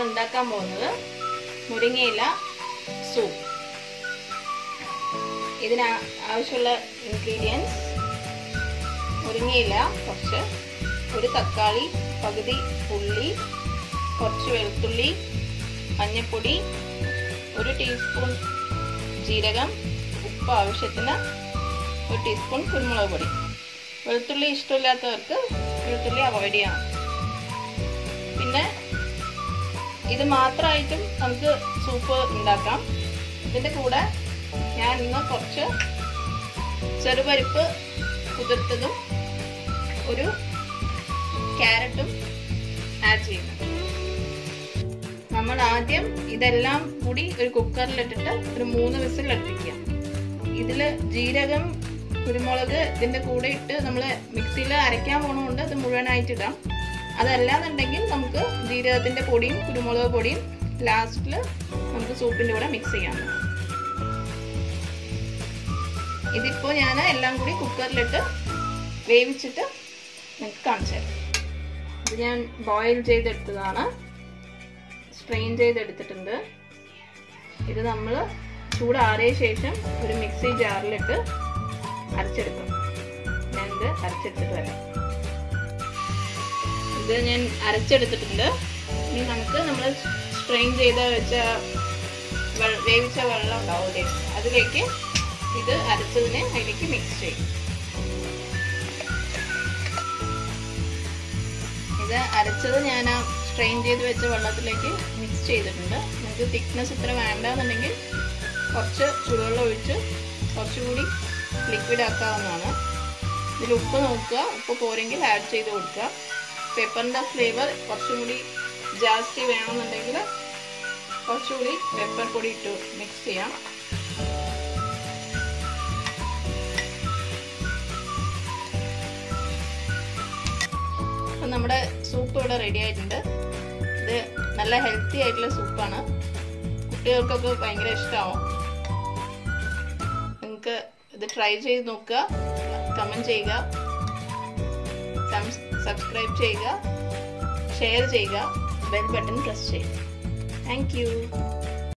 ഉണ്ടാക്കാൻ പോകുന്നത് മുരിങ്ങയില സൂപ്പ് ഇതിന് ആവശ്യമുള്ള ഇൻഗ്രീഡിയൻസ് മുരിങ്ങയില കുറച്ച് ഒരു തക്കാളി പകുതി ഉള്ളി കുറച്ച് വെളുത്തുള്ളി മഞ്ഞൾപ്പൊടി ഒരു ടീസ്പൂൺ ജീരകം ഉപ്പ് ആവശ്യത്തിന് ഒരു ടീസ്പൂൺ കുരുമുളക് പൊടി. വെളുത്തുള്ളി ഇഷ്ടമില്ലാത്തവർക്ക് വെളുത്തുള്ളി അവോയ്ഡ് ചെയ്യണം പിന്നെ ഇത് മാത്രമായിട്ടും നമുക്ക് സൂപ്പ് ഉണ്ടാക്കാം. ഇതിന്റെ കൂടെ ഞാൻ ഇന്ന് കുറച്ച് ചെറുപരിപ്പ് കുതിർത്തതും ഒരു ക്യാരറ്റും ആഡ് ചെയ്യുന്നു. നമ്മൾ ആദ്യം ഇതെല്ലാം കൂടി ഒരു കുക്കറിലിട്ടിട്ട് ഒരു മൂന്ന് വിസിൽ അടുപ്പിക്കുക. ഇതിൽ ജീരകം കുരുമുളക് ഇതിന്റെ കൂടെ ഇട്ട് നമ്മൾ മിക്സിയിൽ അരയ്ക്കാൻ പോകണമുണ്ട് അത് മുഴുവനായിട്ട് ഇടാം. അതല്ലാന്നുണ്ടെങ്കിൽ നമുക്ക് ജീരകത്തിന്റെ പൊടിയും കുരുമുളക് പൊടിയും ലാസ്റ്റിൽ നമുക്ക് സൂപ്പിന്റെ കൂടെ മിക്സ് ചെയ്യാം. ഇതിപ്പോൾ ഞാൻ എല്ലാം കൂടി കുക്കറിലിട്ട് വേവിച്ചിട്ട് നിങ്ങൾക്ക് കാണിച്ചു തരാം. ഇത് ഞാൻ ബോയിൽ ചെയ്തെടുത്തതാണ്. സ്ട്രെയിൻ ചെയ്തെടുത്തിട്ടുണ്ട്. ഇത് നമ്മൾ ചൂടാറിയ ശേഷം ഒരു മിക്സി ജാറിലിട്ട് അരച്ചെടുക്കും. ഞാനിത് അരച്ചെടുത്തിട്ട് വരാം. ഇത് ഞാൻ അരച്ചെടുത്തിട്ടുണ്ട്. ഇനി നമുക്ക് നമ്മൾ സ്ട്രെയിൻ ചെയ്ത് വെച്ച വേവിച്ച വെള്ളം ഉണ്ടാവില്ലേ അതിലേക്ക് ഇത് അരച്ചതിനെ അതിലേക്ക് മിക്സ് ചെയ്യും. ഇത് അരച്ചത് ഞാൻ ആ സ്ട്രെയിൻ ചെയ്ത് വെച്ച വെള്ളത്തിലേക്ക് മിക്സ് ചെയ്തിട്ടുണ്ട്. നമുക്ക് തിക്നെസ് ഇത്ര വേണ്ടെന്നുണ്ടെങ്കിൽ കുറച്ച് ചൂടുവെള്ളം ഒഴിച്ച് കുറച്ചുകൂടി ലിക്വിഡ് ആക്കാവുന്നതാണ്. ഇതിൽ ഉപ്പ് നോക്കുക. ഉപ്പ് പോരെങ്കിൽ ആഡ് ചെയ്ത് കൊടുക്കുക. പെപ്പറിന്റെ ഫ്ലേവർ കുറച്ചും കൂടി ജാസ്തി വേണമെന്നുണ്ടെങ്കിൽ കുറച്ചുകൂടി പെപ്പർ പൊടി ഇട്ട് മിക്സ് ചെയ്യാം. നമ്മുടെ സൂപ്പ് ഇവിടെ റെഡി ആയിട്ടുണ്ട്. ഇത് നല്ല ഹെൽത്തി ആയിട്ടുള്ള സൂപ്പാണ് കുട്ടികൾക്കൊക്കെ ഭയങ്കര ഇഷ്ടമാവും നിങ്ങൾക്ക് ഇത് ട്രൈ ചെയ്ത് നോക്കുക. കമന്റ് ചെയ്യുക. സബ്സ്ക്രൈബ് ചെയ്യുക ഷെയർ ചെയ്യുക ബെൽ ബട്ടൺ പ്രസ് ചെയ്യുക താങ്ക് യു